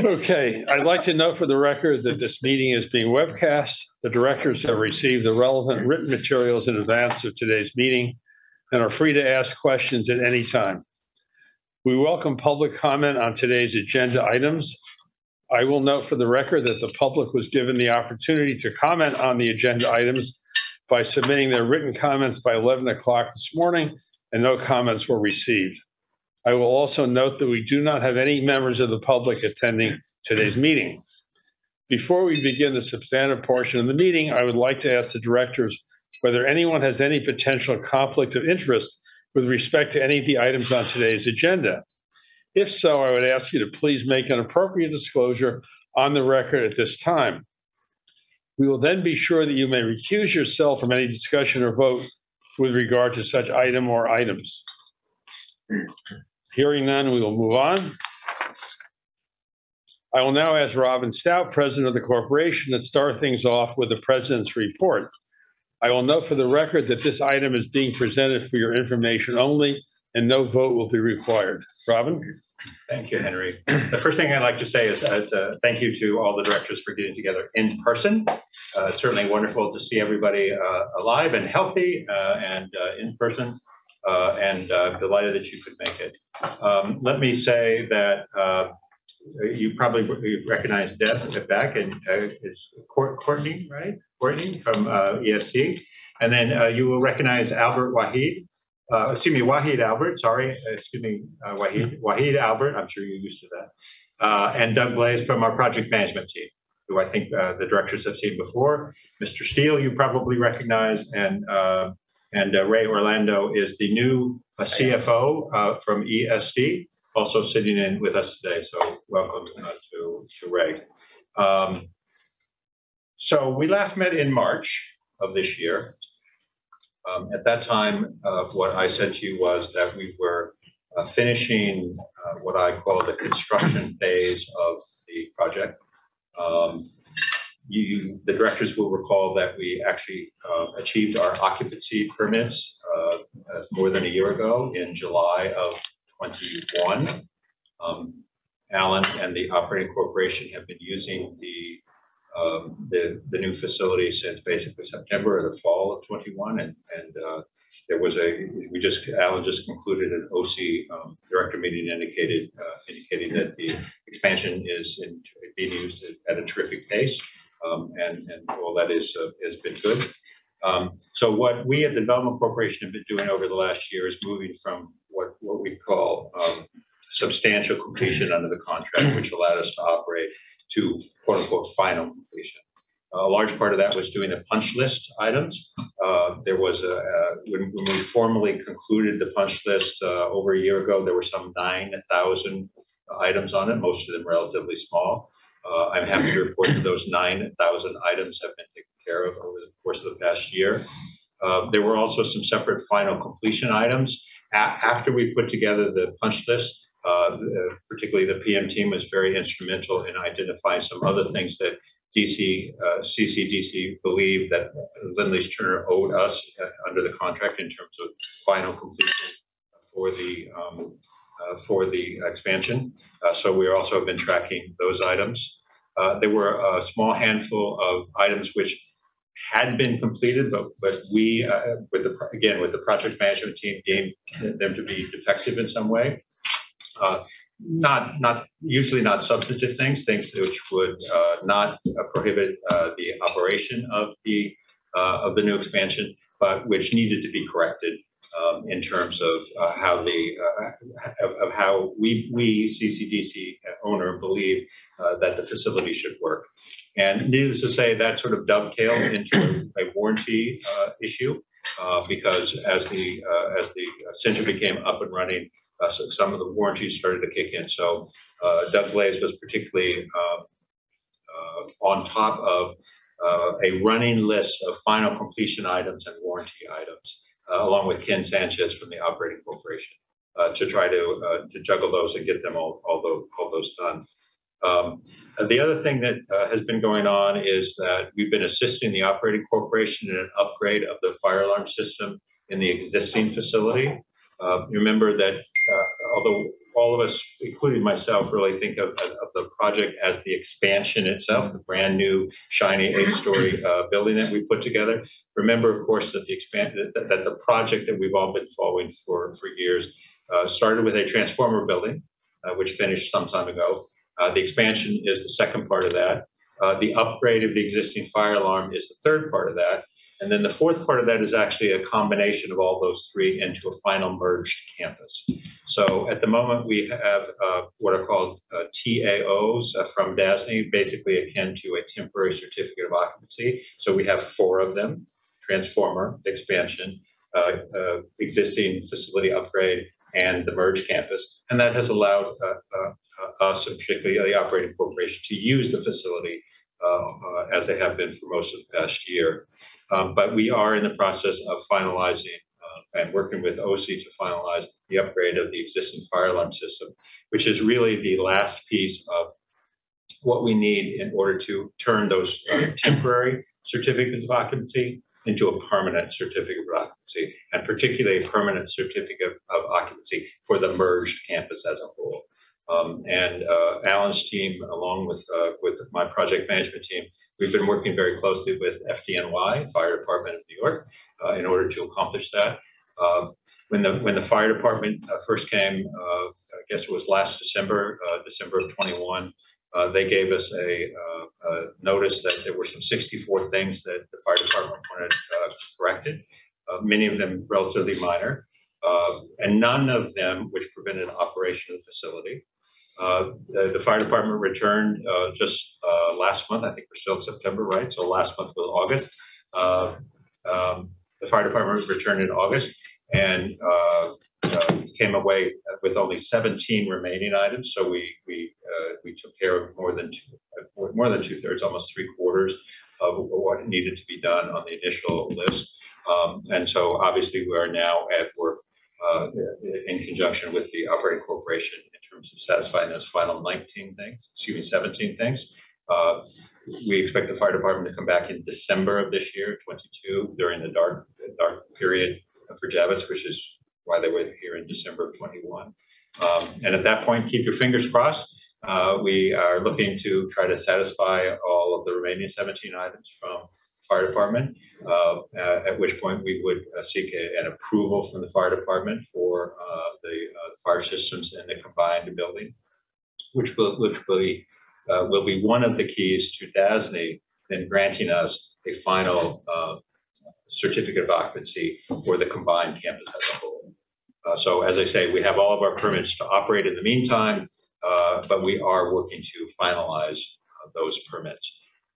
Okay, I'd like to note for the record that this meeting is being webcast. The directors have received the relevant written materials in advance of today's meeting and are free to ask questions at any time. We welcome public comment on today's agenda items. I will note for the record that the public was given the opportunity to comment on the agenda items by submitting their written comments by 11 o'clock this morning, and no comments were received. I will also note that we do not have any members of the public attending today's meeting. Before we begin the substantive portion of the meeting, I would like to ask the directors whether anyone has any potential conflict of interest with respect to any of the items on today's agenda. If so, I would ask you to please make an appropriate disclosure on the record at this time. We will then be sure that you may recuse yourself from any discussion or vote with regard to such item or items. Hearing none, we will move on. I will now ask Robin Stout, President of the corporation, to start things off with the President's report. I will note for the record that this item is being presented for your information only, and no vote will be required. Robin? Thank you, Henry. The first thing I'd like to say is uh, thank you to all the directors for getting together in person. Uh, it's certainly wonderful to see everybody uh, alive and healthy uh, and uh, in person, uh, and uh, delighted that you could make it. Um, let me say that uh, you probably recognize Deb back, and uh, it's Courtney, right? Courtney from uh, ESC. And then uh, you will recognize Albert Wahid, excuse me, Wahid Albert, sorry, excuse me, Wahid, Wahid Albert, I'm sure you're used to that. And Doug Blaze from our project management team, who I think uh, the directors have seen before. Mr. Steele, you probably recognize, and uh, and uh, Ray Orlando is the new uh, CFO uh, from ESD, also sitting in with us today. So welcome uh, to to Ray. Um, so we last met in March of this year. Um, at that time, uh, what I said to you was that we were uh, finishing what I call the construction phase of the project. Um, you, the directors will recall that we actually uh, achieved our occupancy permits uh, more than a year ago in July of 21. Um, Alan and the operating corporation have been using the um, the, the new facility since basically September or the fall of 21. And, and uh, there was a, we just, Alan just concluded an OC um, director meeting indicated, uh, indicating that the expansion is in, being used at a terrific pace. Um, and, and all that is, uh, has been good. Um, so what we at the Development Corporation have been doing over the last year is moving from what, what we call um, substantial completion under the contract, which allowed us to operate to quote unquote final completion. A large part of that was doing the punch list items. Uh, there was a, uh, when, when we formally concluded the punch list uh, over a year ago, there were some 9,000 items on it, most of them relatively small. Uh, I'm happy to report that those 9,000 items have been taken care of over the course of the past year. Uh, there were also some separate final completion items. A- after we put together the punch list, uh, the- particularly the PM team was very instrumental in identifying some other things that DC, uh, CCDC believed that Lendlease Turner owed us uh, under the contract in terms of final completion for the um, uh, for the expansion. Uh, so we also have been tracking those items. Uh, there were a small handful of items which had been completed, but but we uh, with the again with the project management team deemed them to be defective in some way. Uh, not not usually not substantive things, things which would uh, not prohibit the operation of the of the new expansion, but which needed to be corrected um, in terms of uh, how the uh, of, of how we we CCDC owner believe uh, that the facility should work. And needless to say, that sort of dovetailed into a warranty uh, issue uh, because as the uh, as the center became up and running, so some of the warranties started to kick in. So Doug Blaze was particularly uh, on top of a running list of final completion items and warranty items, along with Ken Sanchez from the operating corporation, uh, to try to uh, to juggle those and get them all all those, all those done. Um, uh, the other thing that uh, has been going on is that we've been assisting the operating corporation in an upgrade of the fire alarm system in the existing facility. Uh, remember that uh, although all of us, including myself, really think of, of the project as the expansion itself, the brand new shiny eight-story uh, building that we put together. Remember, of course, that the expand, that, that the project that we've all been following for, for years uh, started with a transformer building, uh, which finished some time ago. Uh, The expansion is the second part of that. Uh, The upgrade of the existing fire alarm is the third part of that. And then the fourth part of that is actually a combination of all those three into a final merged campus. So at the moment, we have uh, what are called uh, TAOs uh, from DASNY, basically akin to a temporary certificate of occupancy. So we have four of them, transformer, expansion, uh, uh, existing facility upgrade, and the merge campus. And that has allowed uh, us, and particularly the operating corporation, to use the facility as they have been for most of the past year. Um, But we are in the process of finalizing and working with OC to finalize the upgrade of the existing fire alarm system, which is really the last piece of what we need in order to turn those temporary certificates of occupancy into a permanent certificate of occupancy, and particularly a permanent certificate of occupancy for the merged campus as a whole. Um, And uh, Alan's team, along with, uh, with my project management team, we've been working very closely with FDNY, Fire Department of New York, uh, in order to accomplish that. Uh, When the, when the fire department uh, first came, uh, I guess it was last December, December of '21, uh, they gave us a, uh, notice that there were some 64 things that the fire department wanted corrected, many of them relatively minor, and none of them which prevented operation of the facility. The, the fire department returned just last month, I think we're still in September, right? So last month was August. Um, The fire department returned in August and uh, uh, came away with only 17 remaining items. So we, we, uh, we took care of more than two, more than two thirds, almost three quarters of what needed to be done on the initial list. Um, And so obviously we are now at work uh, in conjunction with the operating corporation in terms of satisfying those final 19 things, excuse me, 17 things. Uh, We expect the fire department to come back in December of this year, 22, during the dark, dark period for Javits, which is why they were here in December of 21. Um, And at that point, keep your fingers crossed. Uh, We are looking to try to satisfy all of the remaining 17 items from fire department, uh, uh, at which point we would uh, seek a- an approval from the fire department for uh, the uh, fire systems in the combined building, which will, which will be, uh, will be one of the keys to DASNY then granting us a final uh, certificate of occupancy for the combined campus as a whole. Uh, So as I say, we have all of our permits to operate in the meantime, uh, but we are working to finalize uh, those permits.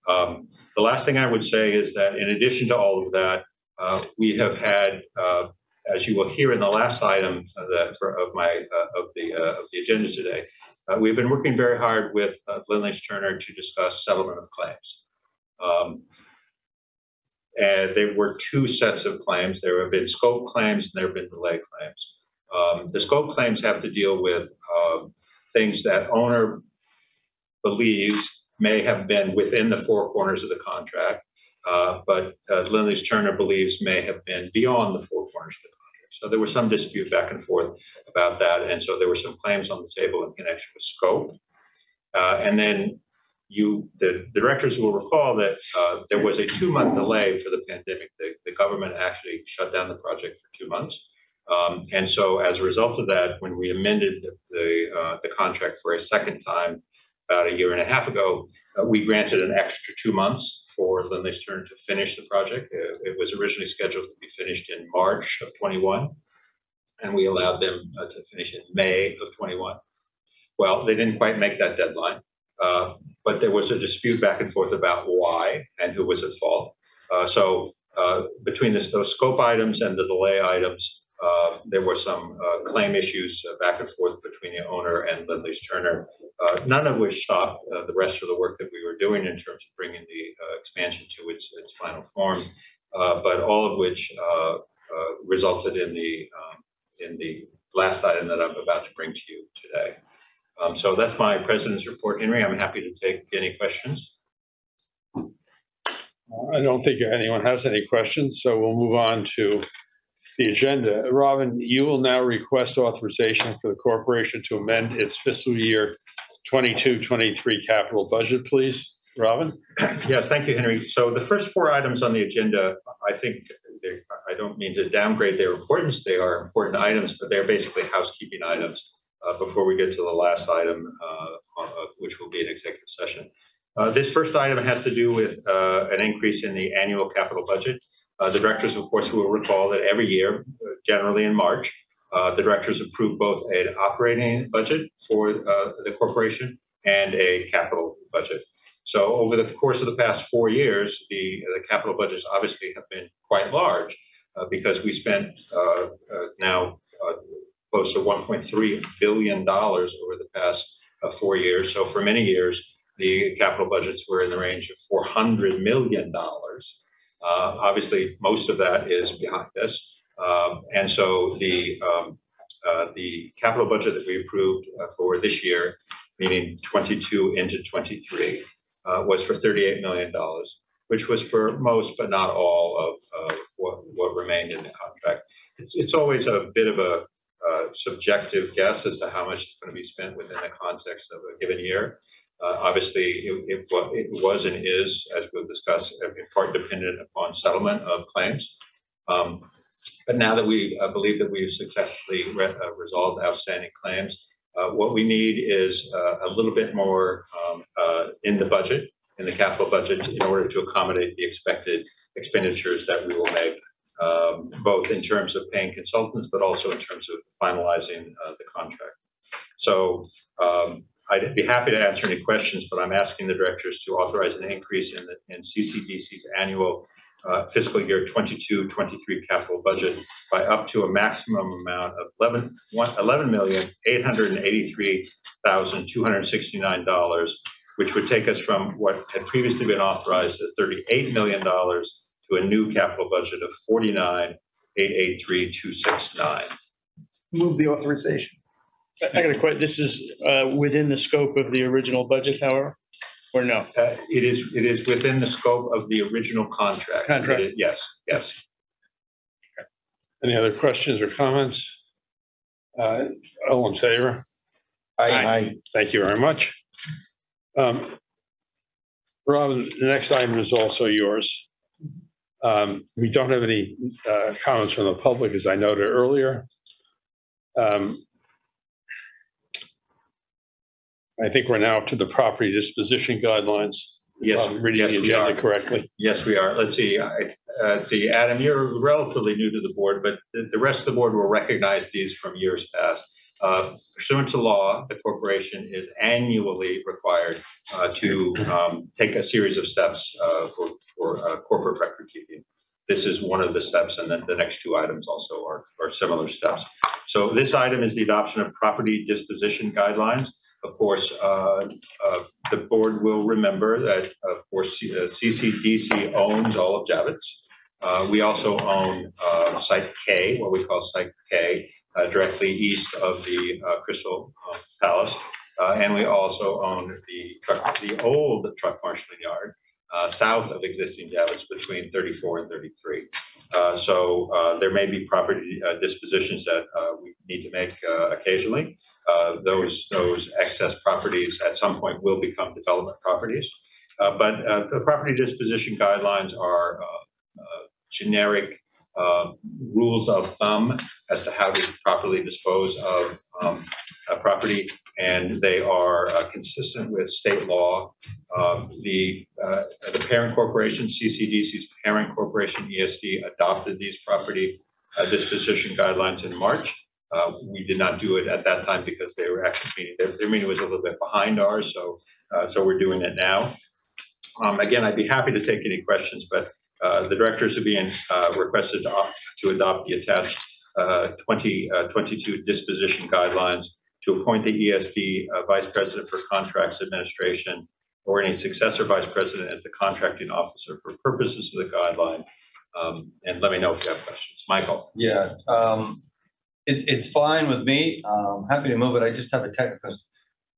Um, The last thing I would say is that in addition to all of that, uh, we have had, uh, as you will hear in the last item of the, for- of my, uh, of the, of the agenda today, we've been working very hard with uh, Lendlease Turner to discuss settlement of claims. Um, And there were two sets of claims. There have been scope claims and there have been delay claims. Um, The scope claims have to deal with um, things that owner believes may have been within the four corners of the contract, uh, but uh, Lendlease Turner believes may have been beyond the four corners of the contract. So there was some dispute back and forth about that, and so there were some claims on the table in connection with scope. Uh, And then you, the directors will recall that uh, there was a two-month delay for the pandemic. The, the government actually shut down the project for two months. Um, And so as a result of that, when we amended the, the, uh, the contract for a second time about a year and a half ago, uh, we granted an extra two months for Lendlease Turner to finish the project. Uh, It was originally scheduled to be finished in March of 21, and we allowed them uh, to finish in May of 21. Well, they didn't quite make that deadline, uh, but there was a dispute back and forth about why and who was at fault. Uh, So uh, between this- those scope items and the delay items, uh, there were some uh, claim issues uh, back and forth between the owner and Lendlease Turner, uh, none of which stopped the rest of the work that we were doing in terms of bringing the expansion to its, its final form, but all of which resulted in the, um, in the last item that I'm about to bring to you today. Um, So that's my president's report, Henry. I'm happy to take any questions. I don't think anyone has any questions, so we'll move on to the agenda. Robin, you will now request authorization for the corporation to amend its fiscal year 22, 23 capital budget, please. Robin? Yes, thank you, Henry. So the first four items on the agenda, I think, I don't mean to downgrade their importance. They are important items, but they're basically housekeeping items uh, before we get to the last item, uh, uh, which will be an executive session. Uh, This first item has to do with uh, an increase in the annual capital budget. The directors, of course, will recall that every year, generally in March, the directors approve both an operating budget for the corporation and a capital budget. So over the course of the past four years, the, the capital budgets obviously have been quite large uh, because we spent uh, uh, now close to 1.3 billion dollars over the past uh, four years. So for many years, the capital budgets were in the range of 400 million dollars. Uh, obviously, most of that is behind us, um, and so the um, uh, the capital budget that we approved uh, for this year, meaning 22 into 23 uh, was for $38 million, which was for most but not all of uh, what, what remained in the contract. It's, it's always a bit of a subjective guess as to how much is going to be spent within the context of a given year. Uh, obviously, it, it, it was and is, as we'll discuss, in part dependent upon settlement of claims. Um, but now that we uh, believe that we've successfully re- uh, resolved outstanding claims, uh, What we need is uh, a little bit more um, in the budget, in the capital budget, in order to accommodate the expected expenditures that we will make, um, both in terms of paying consultants, but also in terms of finalizing uh, the contract. So um, I'd be happy to answer any questions, but I'm asking the directors to authorize an increase in the in CCDC's annual uh, fiscal year 22, 23 capital budget by up to a maximum amount of 11, one- 11,883,269 which would take us from what had previously been authorized at $38 million to a new capital budget of 49,883,269. Move the authorization. I I got a question. This is uh, within the scope of the original budget, however, or no? Uh, It is, it is within the scope of the original contract. Contract. It is- Yes, yes. Any other questions or comments? Uh, All in favor? Aye. Thank you very much. Um, Robin, the next item is also yours. Um, We don't have any uh, comments from the public, as I noted earlier. Um, I think we're now to the property disposition guidelines. Yes, If I'm Reading yes, the we agenda are. correctly. Yes, we are. Let's see, I, uh, see, Adam, you're relatively new to the board, but the, the rest of the board will recognize these from years past. Uh, Pursuant to law, the corporation is annually required, uh, to, um, take a series of steps, uh, for, for, uh, corporate record keeping. This is one of the steps, and then the next two items also are, are similar steps. So this item is the adoption of property disposition guidelines. Of course, uh, uh, the board will remember that, of course, CCDC owns all of Javits. We also own Site K, what we call Site K, directly east of the uh, Crystal uh, Palace. Uh, And we also own the truck, the old truck marshalling yard, uh, south of existing Javits between 34 and 33. Uh, So uh, there may be property uh, dispositions that uh, we need to make uh, occasionally. Uh, Those, those excess properties at some point will become development properties. Uh, But uh, the property disposition guidelines are uh, uh, generic uh, rules of thumb as to how to properly dispose of um, a property, and they are uh, consistent with state law. Um, The, uh, the parent corporation, CCDC's parent corporation, ESD, adopted these property uh, disposition guidelines in March. We did not do it at that time because they were actually meeting, their, their meeting was a little bit behind ours, so, so we're doing it now. Um, Again, I'd be happy to take any questions, but uh, the directors are being uh, requested to opt- to adopt the attached uh, 2022 disposition guidelines to appoint the ESD uh, Vice President for Contracts Administration or any successor Vice President as the contracting officer for purposes of the guideline. Um, And let me know if you have questions. Michael? Yeah, um, it's, it's fine with me. I'm happy to move it. I just have a technical question.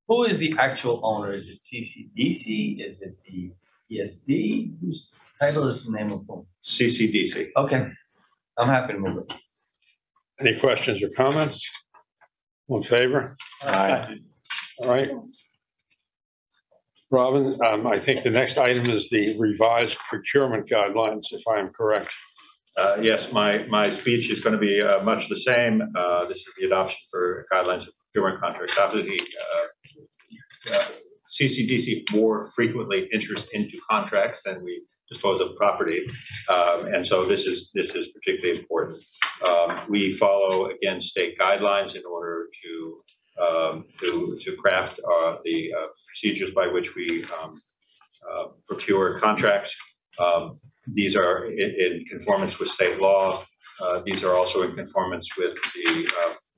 Who is the actual owner? Is it CCDC? Is it the ESD? Whose title is the name of whom? CCDC. Okay, I'm happy to move it. Any questions or comments? All in favor? Aye. All right. Robin, um, I think the next item is the revised procurement guidelines, if I am correct. Uh, Yes, my, my speech is going to be uh, much the same. Uh, This is the adoption for guidelines of procurement contracts. Obviously, uh, uh, CCDC more frequently enters into contracts than we dispose of property. Um, And so this is, this is particularly important. Um, We follow, again, state guidelines in order to, um, to, to craft uh, the uh, procedures by which we um, uh, procure contracts. Um, these are in, in conformance with state law. Uh, These are also in conformance with the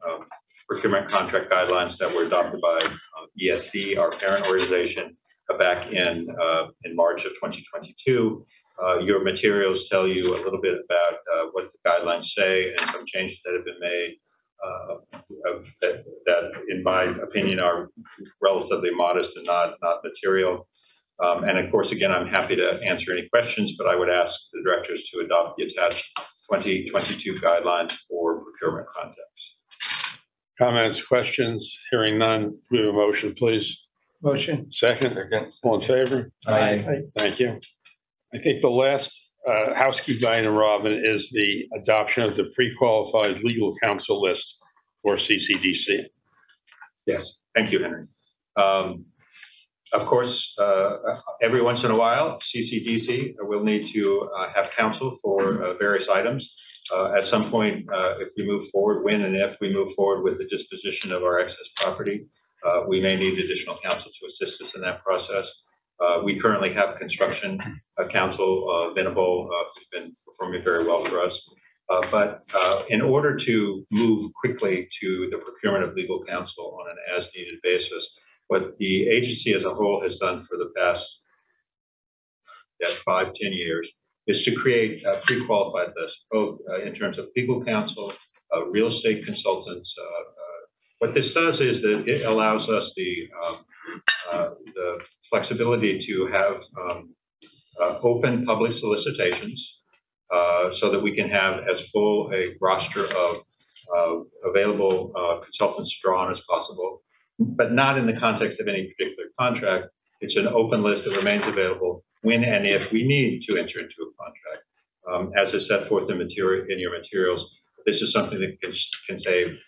um, procurement contract guidelines that were adopted by uh, ESD, our parent organization, back in, uh, in March of 2022. Uh, Your materials tell you a little bit about uh, what the guidelines say and some changes that have been made uh, uh, that, that, in my opinion, are relatively modest and not, not material. Um, And of course, again, I'm happy to answer any questions, but I would ask the directors to adopt the attached 2022 guidelines for procurement contracts. Comments, questions? Hearing none, we have a motion, please. Motion. Second, all in favor? Aye. Thank you. I think the last uh, housekeeping item, Robin, is the adoption of the pre-qualified legal counsel list for CCDC. Yes, thank you, Henry. Um, Of course, uh, every once in a while, CCDC will need to uh, have counsel for uh, various items. Uh, At some point, uh, if we move forward, when and if we move forward with the disposition of our excess property, uh, we may need additional counsel to assist us in that process. Uh, We currently have construction uh, counsel, uh, Venable, uh, who's been performing very well for us. Uh, But uh, in order to move quickly to the procurement of legal counsel on an as-needed basis, what the agency as a whole has done for the past five, ten years is to create a pre-qualified list, both in terms of legal counsel, real estate consultants. Uh, uh, What this does is that it allows us the, um, uh, the flexibility to have um, uh, open public solicitations uh, so that we can have as full a roster of of available uh, consultants drawn as possible, but not in the context of any particular contract. It's an open list that remains available when and if we need to enter into a contract. Um, As is set forth in material, in your materials, this is something that can, can save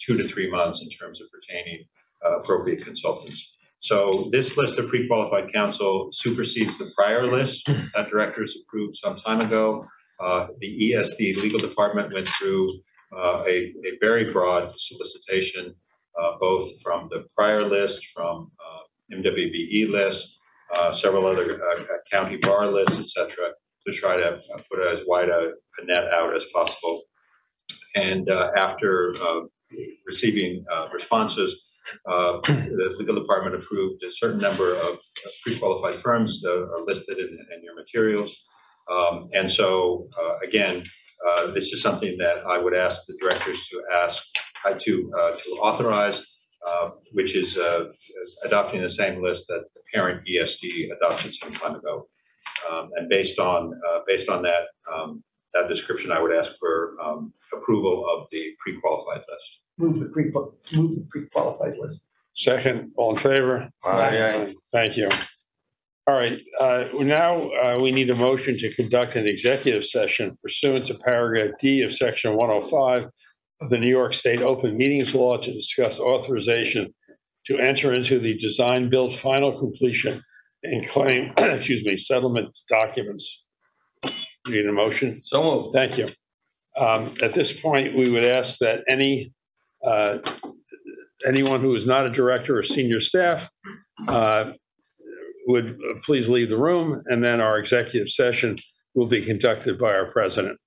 two to three months in terms of retaining uh, appropriate consultants. So this list of pre-qualified counsel supersedes the prior list that directors approved some time ago. Uh, The ESD legal department went through uh, a, a very broad solicitation, uh, both from the prior list, from uh, MWBE list, uh, several other county bar lists, et cetera, to try to put as wide a a net out as possible. And after receiving uh, responses, uh, the legal department approved a certain number of pre-qualified firms that are listed in, in your materials. Um, and so, uh, again, this is something that I would ask the directors to ask, to, to authorize, uh, which is uh, adopting the same list that the parent ESD adopted some time ago. Um, and based on, uh, based on that, um, that description, I would ask for um, approval of the pre-qualified list. Move the pre, move the pre-qualified list. Second, all in favor? Aye, aye. Thank you. All right, uh, now uh, we need a motion to conduct an executive session pursuant to paragraph D of section 105 of the New York State Open Meetings Law to discuss authorization to enter into the design build final completion and claim, excuse me, settlement documents. Need a motion? So moved. Thank you. Um, At this point, we would ask that any, uh, anyone who is not a director or senior staff uh, would uh, please leave the room, and then our executive session will be conducted by our president.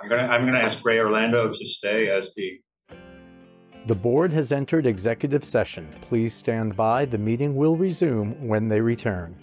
I'm gonna, I'm gonna ask Ray Orlando to stay as the The board has entered executive session. Please stand by. The meeting will resume when they return.